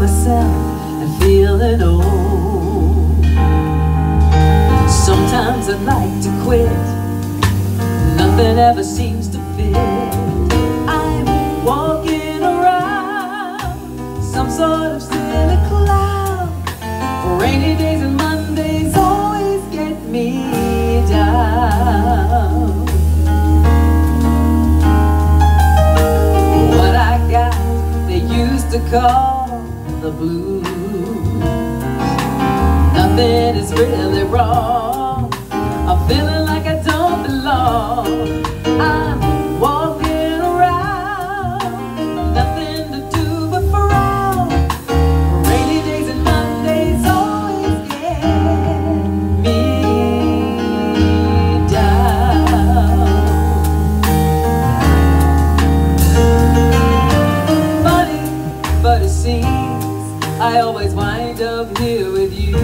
myself and feeling old. Sometimes I like to quit, nothing ever seems to fit. I'm walking around some sort of silly cloud. Rainy days and Mondays always get me down. What I got, they used to call the blues. Nothing is really wrong. I'm feeling I always wind up here with you.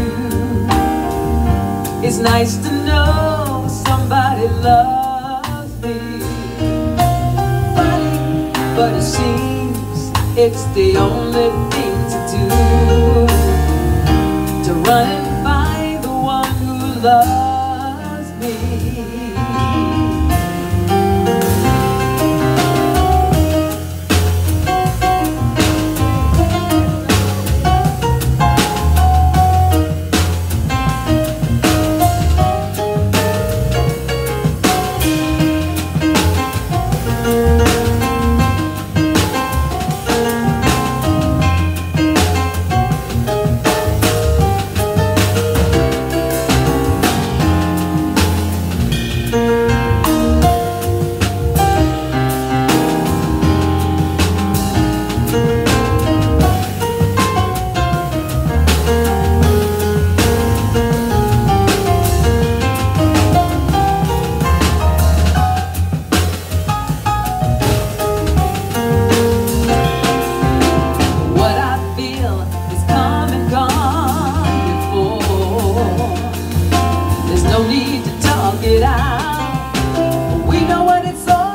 It's nice to know somebody loves me. Funny, but it seems it's the only thing it out. We know what it's all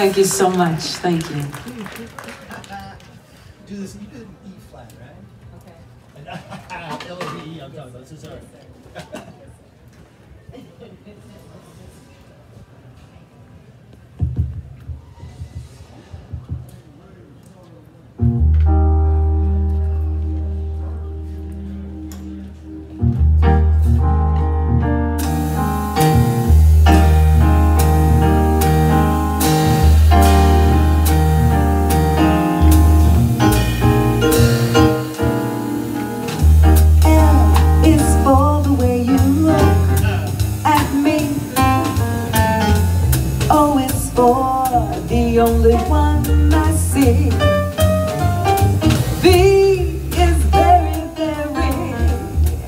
Thank you so much. Thank you. do this. You did E flat, right? Okay. L V E. I'm talking about. Sorry. L V is very, very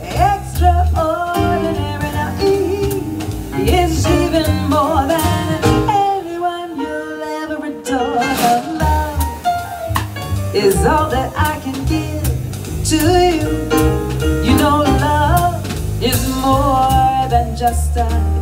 extraordinary. E is even more than anyone you'll ever adore. Love is all that I can give to you. You know, love is more than just a